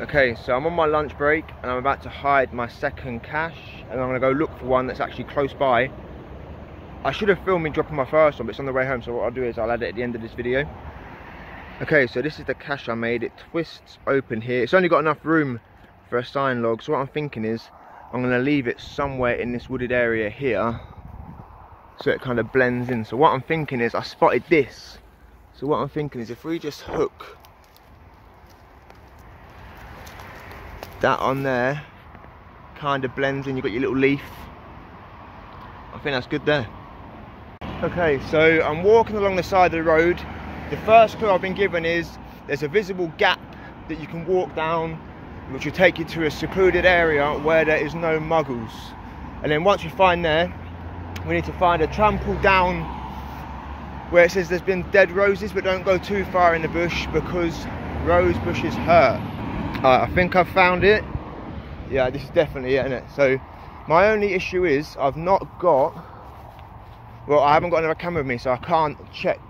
Okay, so I'm on my lunch break and I'm about to hide my second cache and I'm gonna go look for one that's actually close by. I should have filmed me dropping my first one, but it's on the way home, so what I'll do is I'll add it at the end of this video. Okay, so this is the cache I made. It twists open here. It's only got enough room for a sign log, so what I'm thinking is I'm gonna leave it somewhere in this wooded area here so it kind of blends in. So what I'm thinking is I spotted this. So what I'm thinking is if we just hook that on there kind of blends in you've got your little leaf. I think that's good there. Okay so I'm walking along the side of the road. The first clue I've been given is there's a visible gap that you can walk down which will take you to a secluded area where there is no muggles. And then once we find there we need to find a trample down where it says there's been dead roses but don't go too far in the bush because rose bushes hurt I think I've found it. Yeah, this is definitely it, isn't it? So my only issue is I've not got, well, I haven't got another camera with me, so I can't check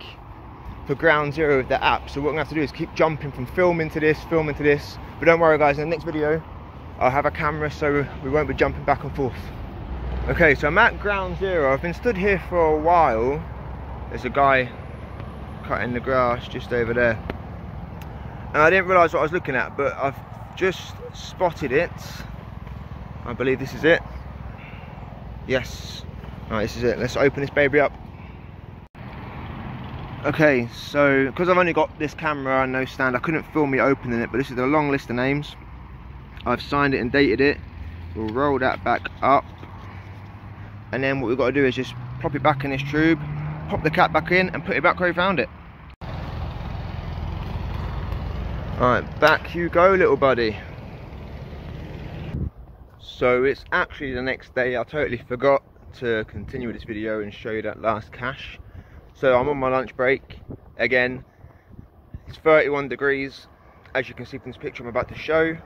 for ground zero with the app. So what I'm gonna have to do is keep jumping from filming to this, filming to this. But don't worry guys, in the next video, I'll have a camera so we won't be jumping back and forth. Okay, so I'm at ground zero. I've been stood here for a while. There's a guy cutting the grass just over there and I didn't realise what I was looking at but I've just spotted it. I believe this is it. Yes. This is it. Let's open this baby up. Okay so because I've only got this camera and no stand I couldn't film me opening it but this is a long list of names. I've signed it and dated it. We'll roll that back up. And then what we've got to do is just pop it back in this tube pop the cap back in and put it back where we found it Alright, back you go little buddy. So it's actually the next day, I totally forgot to continue this video and show you that last cache. So I'm on my lunch break, again, it's 31 degrees, as you can see from this picture I'm about to show.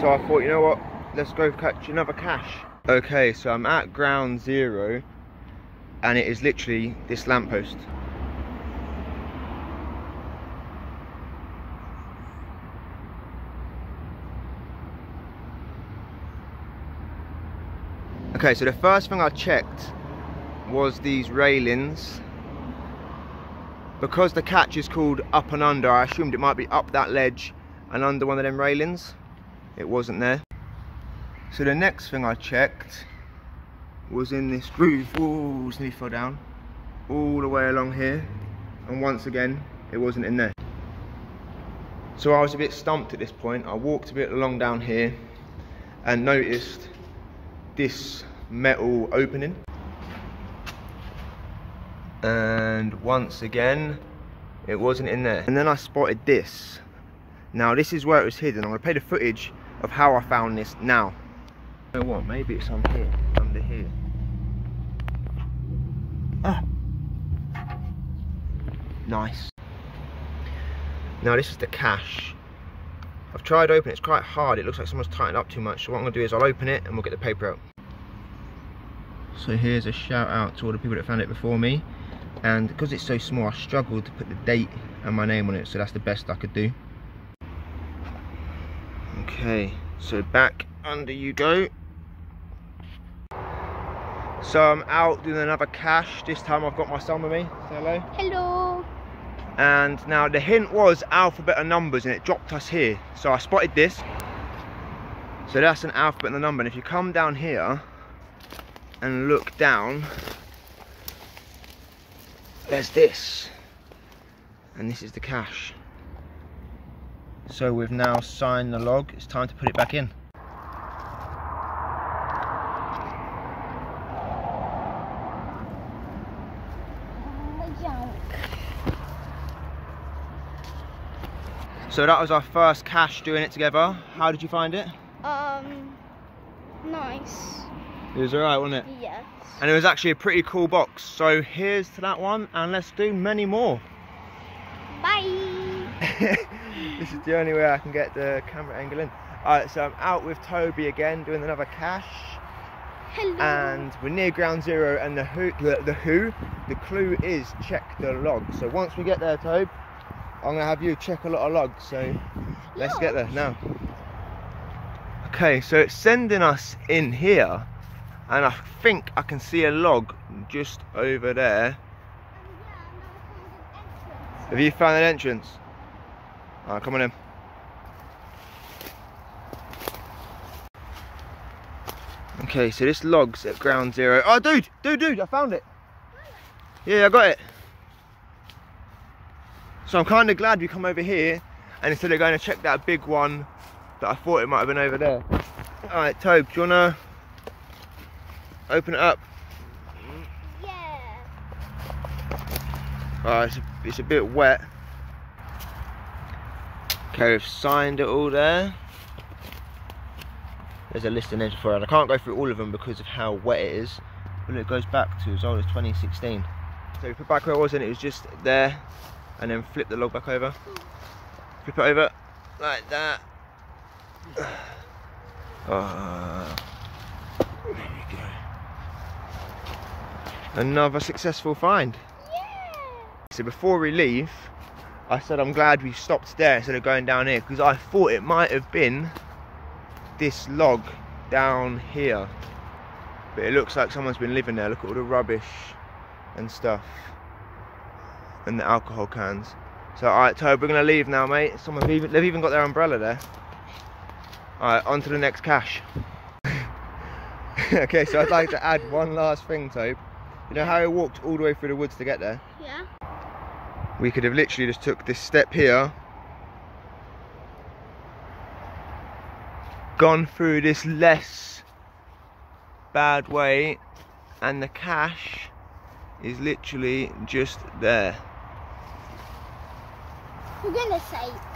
So I thought, you know what, let's go catch another cache. Okay, so I'm at ground zero, and it is literally this lamppost. Okay, so the first thing I checked was these railings. Because the catch is called up and under, I assumed it might be up that ledge and under one of them railings. It wasn't there. So the next thing I checked was in this groove. Oh, nearly fell down. All the way along here. And once again, it wasn't in there. So I was a bit stumped at this point. I walked a bit along down here and noticed this metal opening. And once again it wasn't in there. And then I spotted this. Now this is where it was hidden. I'm gonna play the footage of how I found this now. You know what? Maybe it's on here. Under here. Ah. Nice. Now this is the cache I've tried open it, it's quite hard. It looks like someone's tightened up too much. So what I'm gonna do is I'll open it and we'll get the paper out. So here's a shout out to all the people that found it before me. And because it's so small, I struggled to put the date and my name on it. So that's the best I could do. Okay, so back under you go. So I'm out doing another cache. This time I've got my son with me. Say hello. Hello and now the hint was alphabet and numbers and it dropped us here. So I spotted this. So that's an alphabet and a number. And if you come down here and look down there's this. And this is the cache. So we've now signed the log. It's time to put it back in So that was our first cache doing it together. How did you find it? Um, nice. It was alright, wasn't it? Yes. And it was actually a pretty cool box. So here's to that one, and let's do many more. Bye. this is the only way I can get the camera angle in. Alright, so I'm out with Toby again, doing another cache. Hello. And we're near ground zero, and the who, the, the who, the clue is check the log. So once we get there, Toby, I'm gonna have you check a lot of logs, so let's get there now. Okay, so it's sending us in here, and I think I can see a log just over there. Have you found an entrance? Alright, come on in. Okay, so this log's at ground zero. Oh, dude, dude, dude, I found it. Yeah, I got it. So I'm kind of glad we come over here and instead of going to check that big one that I thought it might have been over there. All right, Tobe, do you wanna open it up? Yeah. All right, it's a, it's a bit wet. Okay, we've signed it all there. There's a list of names for it. I can't go through all of them because of how wet it is, but it goes back to as old as 2016. So we put back where it was and it was just there, and then flip the log back over. Flip it over like that. Oh, there we go. Another successful find. Yeah. So before we leave, I said I'm glad we stopped there instead of going down here because I thought it might have been this log down here. But it looks like someone's been living there. Look at all the rubbish and stuff. And the alcohol cans. So alright Tobe, we're gonna leave now mate. Some Someone even they've even got their umbrella there. Alright, on to the next cache. okay, so I'd like to add one last thing, Tobe. You know how I walked all the way through the woods to get there? Yeah. we could have literally just took this step here gone through this less bad way and the cache is literally just there For goodness sake.